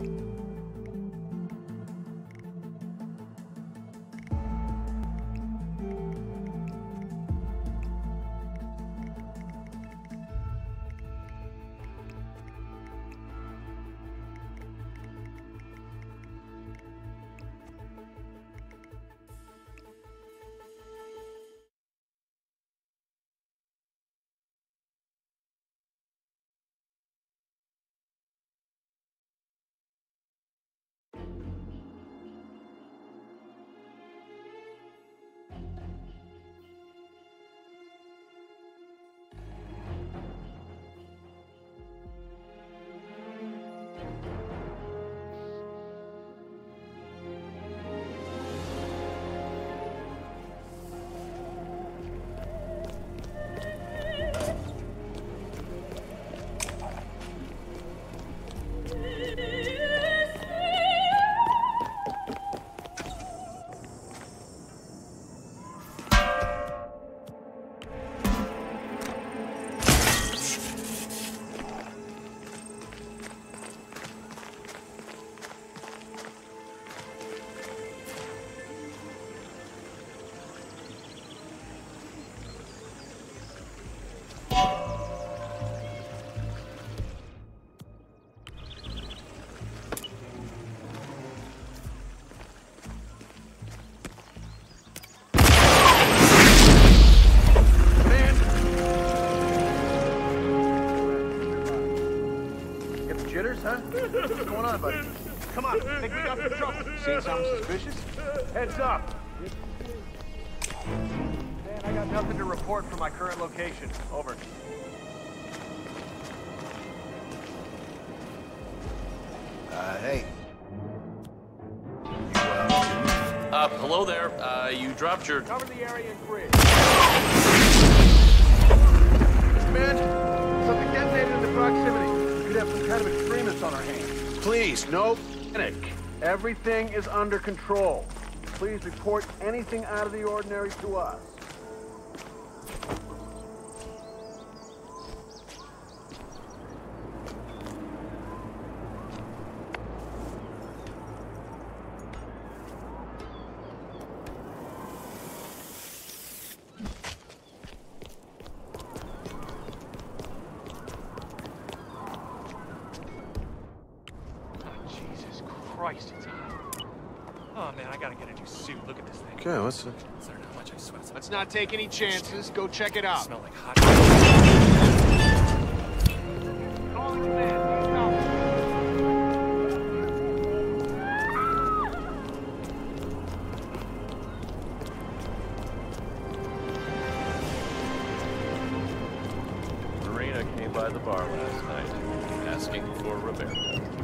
Get jitters, huh? What's going on, buddy? Come on, I think we got some trouble. Seen something suspicious? Heads up. Man, I got nothing to report from my current location. Over. Uh, hey. You, uh, Uh, hello there. Uh, you dropped your... Cover the area and grid. No panic. Everything is under control. Please report anything out of the ordinary to us. Christ, it's hot. Oh man, I gotta get a new suit. Look at this thing. okay, what's the... Sorry how much I sweat. Let's not take any chances. Go check it out. smell like hot. Calling command. Marina came by the bar last night, asking for Roberto.